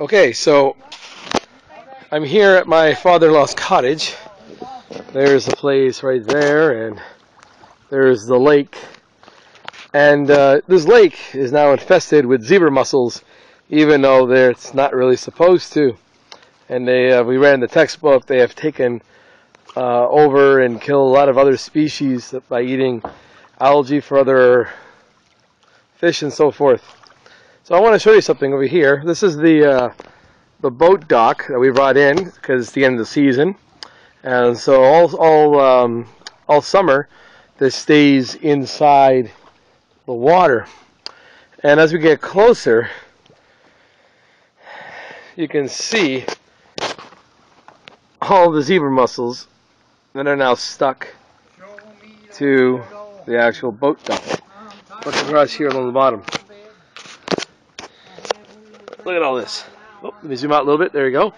Okay, so I'm here at my father-in-law's cottage. There's the place right there, and there's the lake. And uh, this lake is now infested with zebra mussels, even though it's not really supposed to. And they, uh, we read in the textbook, they have taken uh, over and killed a lot of other species by eating algae for other fish and so forth. So I want to show you something over here. This is the uh, the boat dock that we brought in because it's the end of the season, and so all all um, all summer this stays inside the water. And as we get closer, you can see all the zebra mussels that are now stuck to the actual boat dock. Look across here along the bottom. Look at all this. Oh, let me zoom out a little bit. There you go.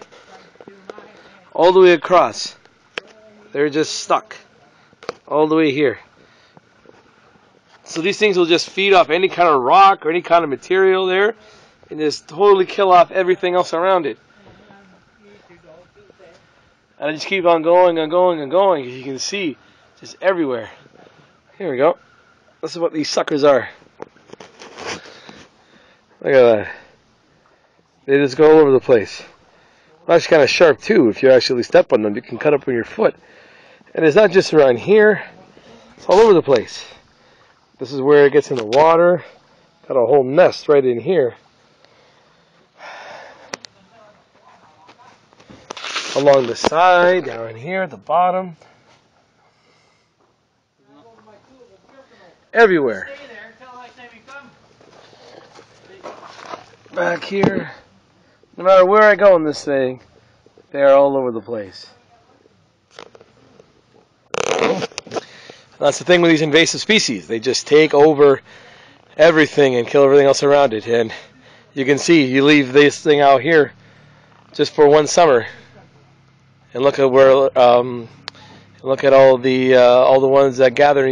All the way across. They're just stuck. All the way here. So these things will just feed off any kind of rock or any kind of material there and just totally kill off everything else around it. And I just keep on going and going and going. As you can see, just everywhere. Here we go. This is what these suckers are. Look at that. They just go all over the place. That's kind of sharp too. If you actually step on them, you can cut up on your foot. And it's not just around here. It's all over the place. This is where it gets in the water. Got a whole nest right in here. Along the side, down here at the bottom. Everywhere. Back here. No matter where I go in this thing, they are all over the place. That's the thing with these invasive species. They just take over everything and kill everything else around it. And you can see, you leave this thing out here just for one summer, and look at where, um, look at all the uh, all the ones that gather.